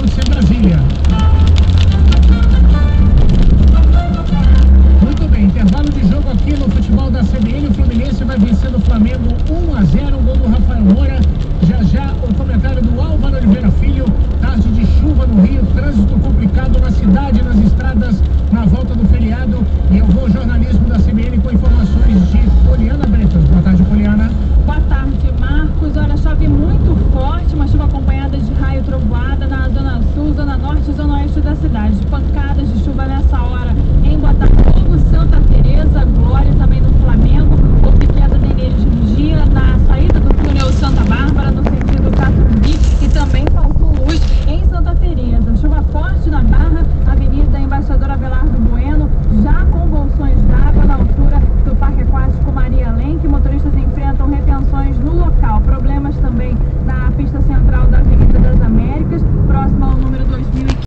em Brasília. Muito bem, intervalo de jogo aqui no futebol da CBN. O Fluminense vai vencendo o Flamengo 1 a 0, gol do Rafael Moura. Já já o comentário do Álvaro Oliveira Filho. Tarde de chuva no Rio, trânsito complicado na cidade, nas estradas, du point